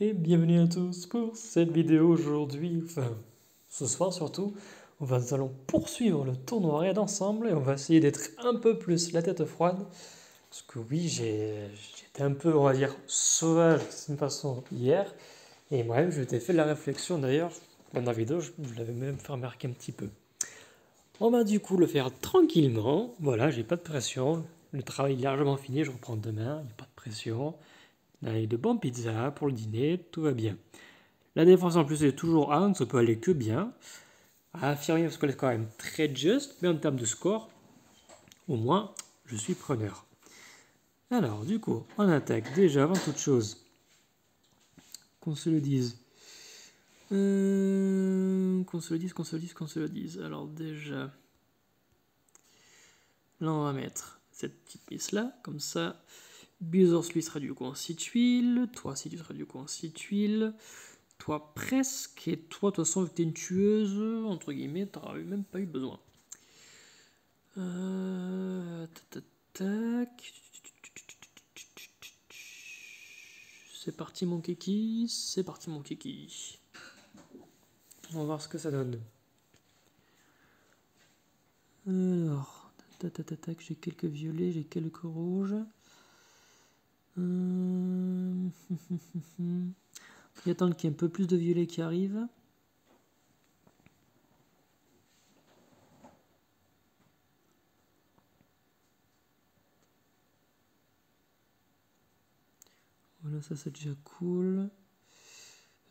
Et bienvenue à tous pour cette vidéo aujourd'hui, enfin ce soir surtout, on nous allons poursuivre le tournoi Raid ensemble et on va essayer d'être un peu plus la tête froide. Parce que oui, j'étais un peu, on va dire, sauvage cette façon hier. Et moi-même, je t'ai fait la réflexion d'ailleurs, dans la vidéo, je, l'avais même fait remarquer un petit peu. On va du coup le faire tranquillement. Voilà, j'ai pas de pression. Le travail est largement fini, je reprends demain, il n'y a pas de pression. On a de bonnes pizzas pour le dîner, tout va bien. La défense en plus est toujours 1, ça peut aller que bien. Affirmer parce qu'elle est quand même très juste, mais en termes de score, au moins, je suis preneur. Alors, du coup, on attaque déjà avant toute chose. Qu'on se le dise. Euh, qu'on se le dise, qu'on se le dise, qu'on se le dise. Alors déjà, là on va mettre cette petite pièce là, comme ça. Bizors lui sera du coup en 6 tuiles, toi si tu seras du coup en 6 tuiles, toi presque, et toi de toute façon vu que t'es une tueuse, entre guillemets, t'auras même pas eu besoin. Euh, tac, tac, C'est parti mon kiki, c'est parti mon kiki. On va voir ce que ça donne. Alors, tac, tac, tac, j'ai quelques violets, j'ai quelques rouges. Hum, Il y attendre qu'il y ait un peu plus de violets qui arrivent. Voilà, ça c'est déjà cool.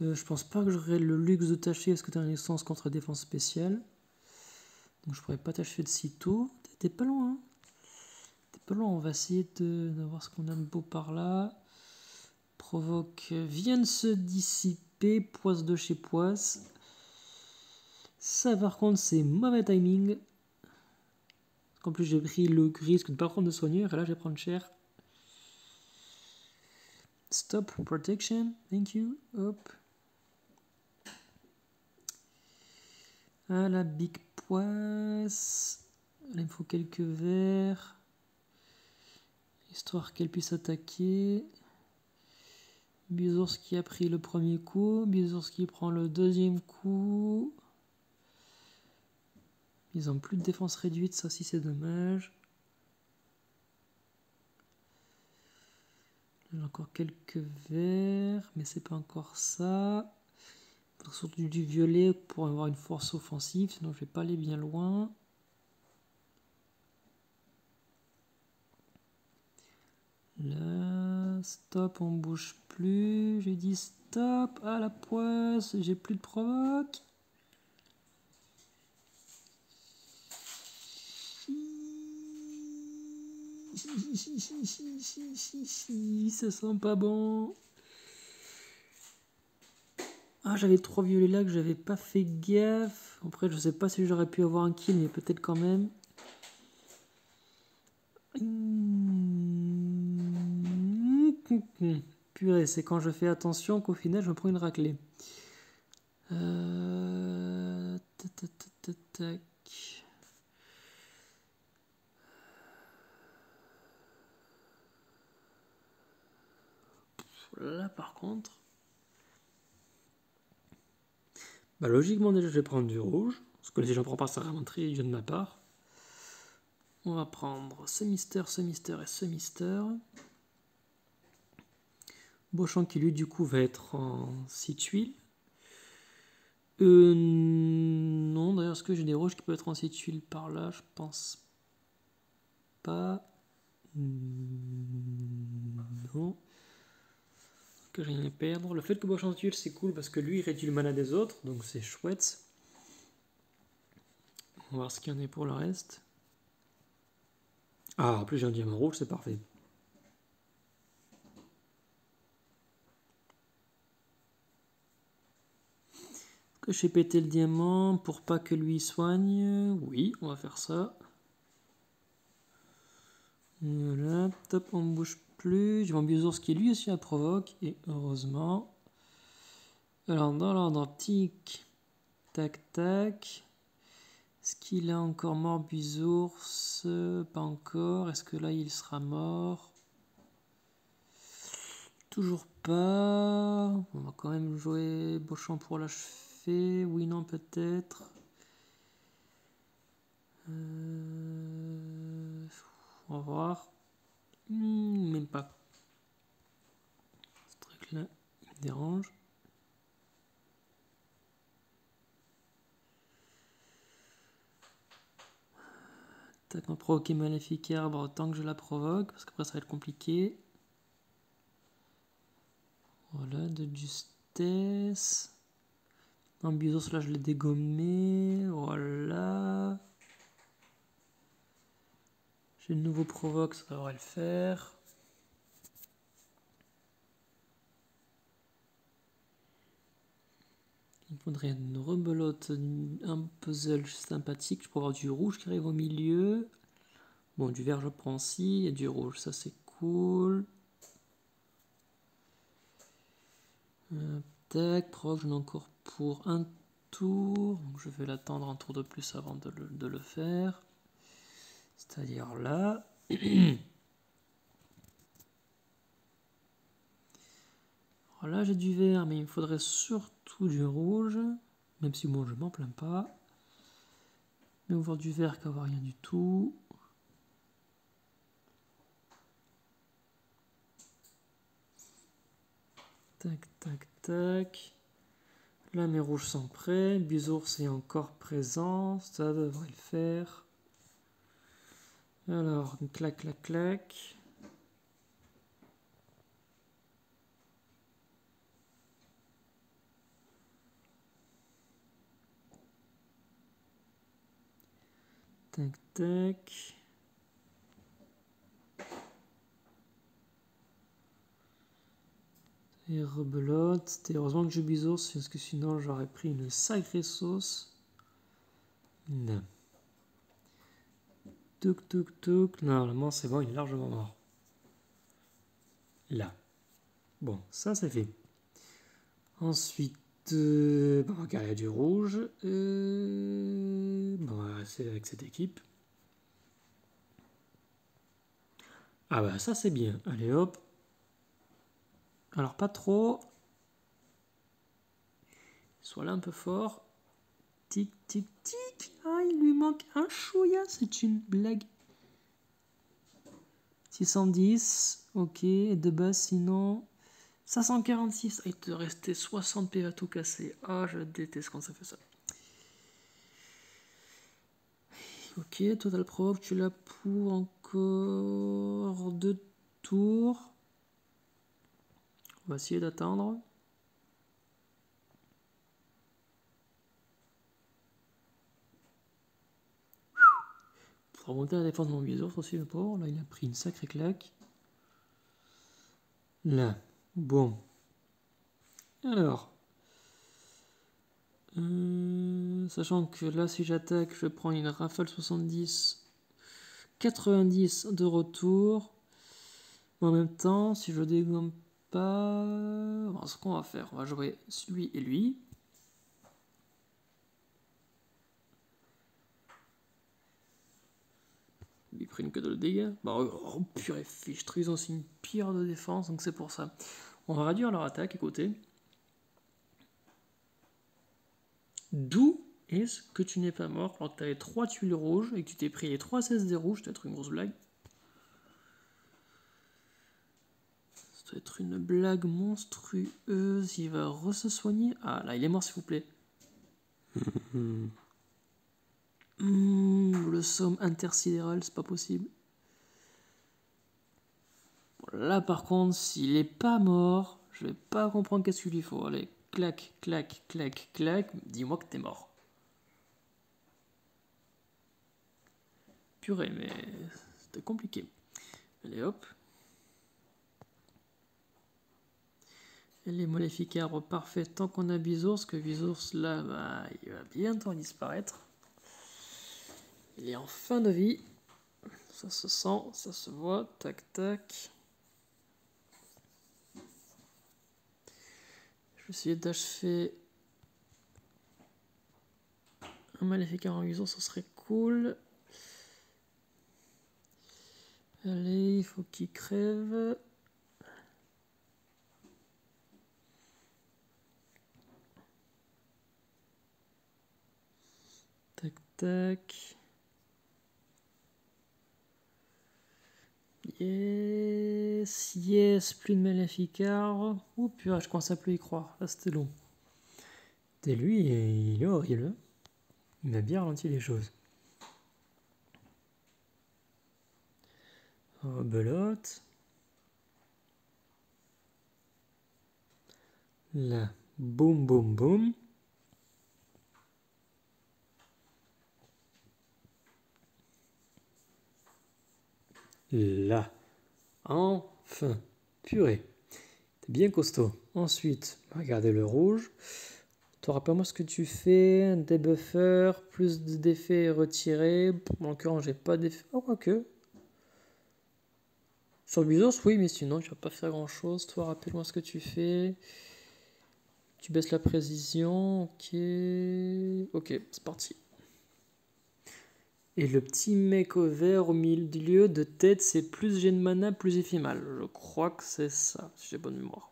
Euh, je pense pas que j'aurai le luxe de tâcher parce que tu as une licence contre défense spéciale. Donc je pourrais pas tâcher de sitôt. T'es pas loin. Hein Loin, on va essayer de, voir ce qu'on a de beau par là. Provoque vient de se dissiper. Poisse de chez Poisse. Ça par contre c'est mauvais timing. En plus j'ai pris le risque de ne pas prendre de soigneur et là je vais prendre cher. Stop protection, thank you. Hop. Ah la big poisse. il me faut quelques verres. Histoire qu'elle puisse attaquer. qui a pris le premier coup. qui prend le deuxième coup. Ils ont plus de défense réduite, ça aussi c'est dommage. J'ai encore quelques verts, mais c'est pas encore ça. Surtout du violet pour avoir une force offensive, sinon je vais pas aller bien loin. Là, stop, on bouge plus. J'ai dit stop à la poisse, j'ai plus de provoque. Ça sent pas bon. Ah, j'avais trois violets là que j'avais pas fait gaffe. Après, je sais pas si j'aurais pu avoir un kill, mais peut-être quand même. Purée, c'est quand je fais attention qu'au final je me prends une raclée. Euh... Là, par contre, bah, logiquement, déjà, je vais prendre du rouge. Parce que si j'en prends pas, ça vraiment très de ma part. On va prendre ce mystère, ce mystère et ce mystère. Beauchamp qui, lui, du coup, va être en 6 tuiles. Euh, non, d'ailleurs, est-ce que j'ai des rouges qui peuvent être en 6 tuiles par là? Je pense pas. Non que rien à perdre. Le fait que Beauchamp tue, c'est cool parce que lui, il réduit le mana des autres, donc c'est chouette. On va voir ce qu'il y en a pour le reste. Ah, en plus j'ai un diamant rouge, c'est parfait. Que j'ai pété le diamant pour pas que lui soigne Oui, on va faire ça. Voilà, top, on bouge plus. J'ai mon Biosource qui lui aussi a provoque. Et heureusement. Alors dans l'ordre optique. Tac tac. Est-ce qu'il a encore mort Busours? Pas encore. Est-ce que là il sera mort? Toujours pas. On va quand même jouer Beauchamp pour l'achever. Oui, non, peut-être. Euh, on va voir. Hmm, même pas. Ce truc-là, il me dérange. On va provoquer Maléfique Arbre tant que je la provoque, parce qu'après ça va être compliqué. Voilà, de justesse. En bizos, là je l'ai dégommé. Voilà. J'ai le nouveau provoque, ça devrait le faire. Il faudrait une rebelote, un puzzle sympathique. Je pourrais avoir du rouge qui arrive au milieu. Bon, du vert je prends aussi. Et du rouge, ça c'est cool. Euh, tac, proc, j'en ai encore pour un tour. Donc je vais l'attendre un tour de plus avant de le, faire. C'est-à-dire là. Voilà, j'ai du vert, mais il me faudrait surtout du rouge. Même si bon, je m'en plains pas. Mais voir du vert qu'avoir rien du tout. Tac, tac, tac. Là, mes rouges sont prêts. Bisours est encore présent. Ça devrait le faire. Alors, clac, clac, clac. Tac, tac. Et rebelote. Heureusement que j'ai bisos, parce que sinon j'aurais pris une sacrée sauce. Non. Touk, touk, touk. Normalement, c'est bon, il est largement mort. Là. Bon, ça c'est fait. Ensuite, euh, bon, il y a du rouge. Euh, bon, c'est avec cette équipe. Ah bah ça c'est bien. Allez hop. Alors pas trop. Soit là un peu fort. Tic tic tic. Ah il lui manque un chouïa. C'est une blague. 610. Ok. de base sinon. 546. Il te restait 60 PV à tout casser. Ah je déteste quand ça fait ça. Ok, Total Proc, tu l'as pour encore deux tours. On va essayer d'attendre. Pour remonter la défense de mon viseur aussi le pauvre. Là il a pris une sacrée claque. Là. Bon. Alors. Euh, sachant que là, si j'attaque, je prends une rafale 70, 90 de retour. En même temps, si je dégomme ce qu'on va faire, on va jouer lui et lui. Ils prennent que de dégâts. Oh, purée fiche, ils ont aussi une pire de défense, donc c'est pour ça. On va réduire leur attaque, écoutez. D'où est-ce que tu n'es pas mort alors que tu avais 3 tuiles rouges et que tu t'es pris les 3 des rouges? Ça doit être une grosse blague. Ça doit être une blague monstrueuse. Il va re-se soigner. Ah là, il est mort s'il vous plaît. Mmh, le somme intersidéral, c'est pas possible. Là par contre, s'il est pas mort, je vais pas comprendre qu'est-ce qu'il lui faut. Allez, clac, clac, clac, clac, dis-moi que t'es mort. Purée, mais c'était compliqué. Allez hop. Les maléfiques arbres parfaits tant qu'on a Bisours, que Bisours là, bah, il va bientôt disparaître. Il est en fin de vie. Ça se sent, ça se voit, tac tac. vais essayer d'achever un maléfique en guison, ce serait cool. Allez, il faut qu'il crève. Tac. Yes, yes, plus de maléficard. Oh purée, je commence à plus y croire. Là, c'était long. Et lui, il est horrible. Il m'a bien ralenti les choses. Oh, belote. Là, boum, boum, boum. Là. Enfin. Purée. T'es bien costaud. Ensuite, regardez le rouge. Toi, rappelle-moi ce que tu fais. Des buffers, plus d'effets retirés. En l'occurrence, j'ai pas d'effet. Oh, quoi que. Sur le Bizos, oui, mais sinon, tu vas pas faire grand chose. Toi, rappelle-moi ce que tu fais. Tu baisses la précision. Ok. Ok, c'est parti. Et le petit mec au vert au milieu de tête, c'est plus j'ai mana, plus j'ai fait mal. Je crois que c'est ça, si j'ai bonne mémoire.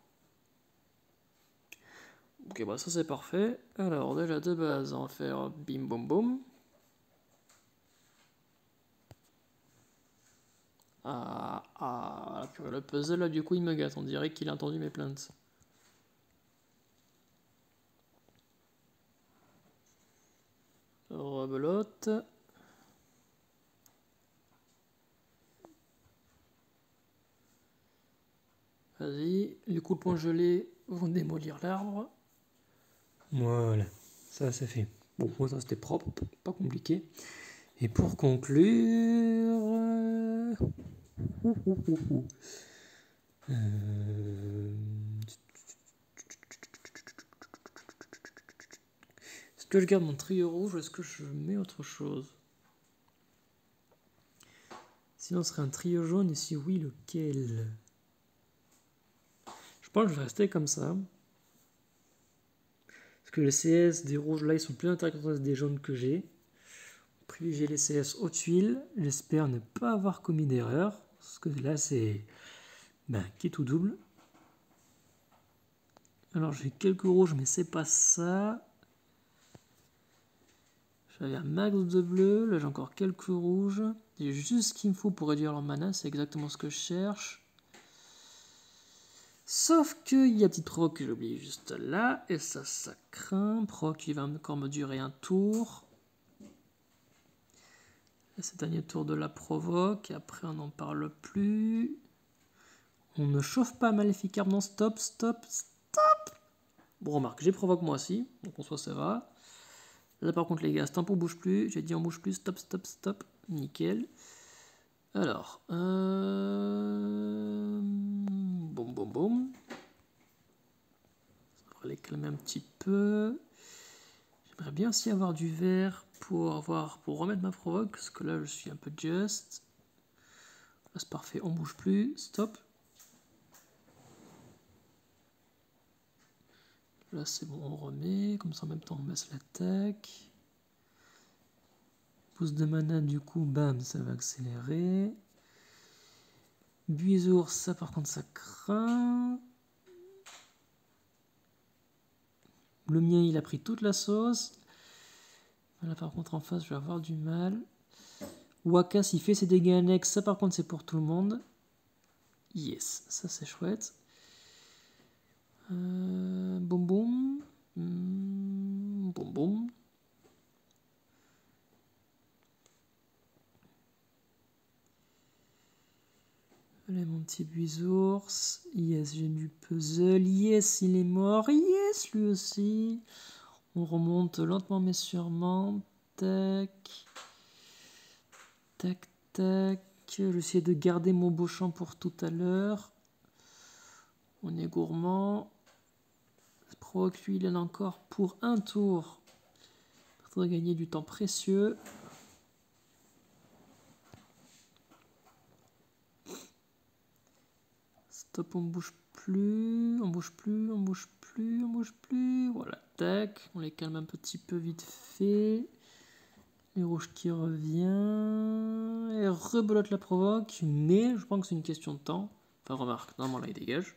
Ok, bah ça c'est parfait. Alors, déjà de base, on va faire bim boum boum. Ah, ah, le puzzle là, du coup, il me gâte. On dirait qu'il a entendu mes plaintes. Rebelote. Les poing gelés vont démolir l'arbre. Voilà, ça c'est fait. Bon, moi ça c'était propre, pas compliqué. Et pour conclure... Euh, est-ce que je garde mon trio rouge ou est-ce que je mets autre chose? Sinon ce serait un trio jaune et si oui, lequel? Je vais rester comme ça. Parce que les CS des rouges là, ils sont plus intéressants des jaunes que j'ai. Privilégier les CS aux tuiles. J'espère ne pas avoir commis d'erreur. Parce que là, c'est ben, qui est tout double. Alors j'ai quelques rouges, mais c'est pas ça. J'avais un max de bleu, là j'ai encore quelques rouges. J'ai juste ce qu'il me faut pour réduire leur mana, c'est exactement ce que je cherche. Sauf qu'il y a une petite proc que j'ai oublié juste là, et ça, ça craint. Proc qui va encore me durer un tour. C'est dernier tour de la provoque, et après on n'en parle plus. On ne chauffe pas Maléficarme, non, stop, stop, stop Bon, remarque, j'ai provoque moi aussi, donc on soit ça va. Là par contre les gars, stop on bouge plus, j'ai dit on bouge plus, stop, stop, stop, nickel. Alors, euh... boum, boum, boum. Ça va les calmer un petit peu. J'aimerais bien aussi avoir du vert pour avoir pour remettre ma provoque, parce que là je suis un peu just. Là c'est parfait, on bouge plus, stop. Là c'est bon, on remet, comme ça en même temps on baisse l'attaque. Pouce de mana, du coup, bam, ça va accélérer. Buisours, ça par contre, ça craint. Le mien, il a pris toute la sauce. Là, par contre, en face, je vais avoir du mal. Wakas, il fait ses dégâts annexes. Ça, par contre, c'est pour tout le monde. Yes, ça, c'est chouette. Euh, boum, boum. Boum, boum. Allez, mon petit buisours. Yes, j'ai du puzzle. Yes, il est mort. Yes, lui aussi. On remonte lentement mais sûrement. Tac. Tac, tac. J'essaie de garder mon beau champ pour tout à l'heure. On est gourmand. Proc, lui, il en a encore pour un tour. Faudrait gagner du temps précieux. Stop, on bouge plus, on bouge plus, on bouge plus, on bouge plus. Voilà, tac, on les calme un petit peu vite fait. Les rouges qui revient. Et rebelote la provoque, mais je pense que c'est une question de temps. Enfin, remarque, normalement là il dégage.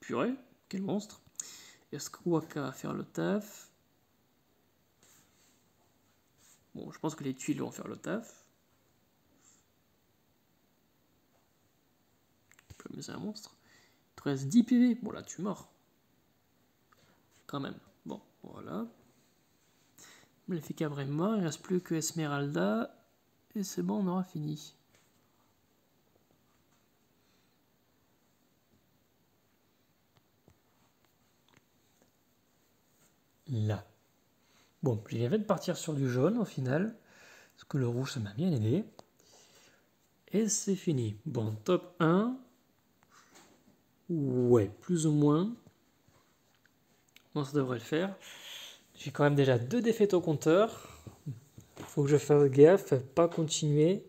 Purée, quel monstre. Il y a Skruaka va faire le taf? Bon, je pense que les tuiles vont faire le taf. Mais c'est un monstre. Il te reste 10 PV. Bon, là, tu mors. Quand même. Bon, voilà. Maléfique est mort. Il ne reste plus que Esmeralda. Et c'est bon, on aura fini. Là. Bon, j'ai fait de partir sur du jaune au final. Parce que le rouge, ça m'a bien aidé. Et c'est fini. Bon, top 1. Ouais, plus ou moins. Bon, ça devrait le faire. J'ai quand même déjà deux défaites au compteur. Faut que je fasse gaffe, pas continuer.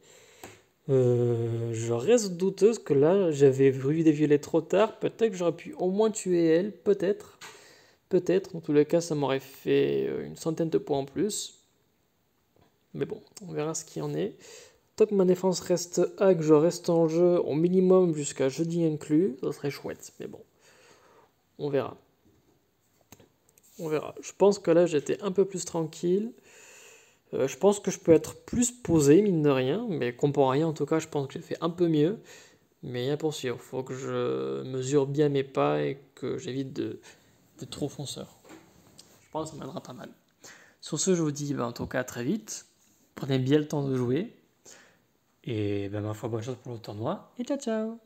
Euh, je reste douteuse que là, j'avais vu des violets trop tard. Peut-être que j'aurais pu au moins tuer elle, peut-être. Peut-être, en tous les cas, ça m'aurait fait euh, une centaine de points en plus. Mais bon, on verra ce qu'il en est. Tant que ma défense reste A, que je reste en jeu au minimum jusqu'à jeudi inclus, ça serait chouette. Mais bon, on verra. On verra. Je pense que là, j'étais un peu plus tranquille. Euh, je pense que je peux être plus posé, mine de rien. Mais comparé en tout cas, je pense que j'ai fait un peu mieux. Mais a pour sûr, il faut que je mesure bien mes pas et que j'évite de, trop fonceur. Je pense que ça m'aidera pas mal. Sur ce, je vous dis ben, en tout cas très vite. Prenez bien le temps de jouer. Et ben, ma foi, bonne chance pour le tournoi. Et ciao ciao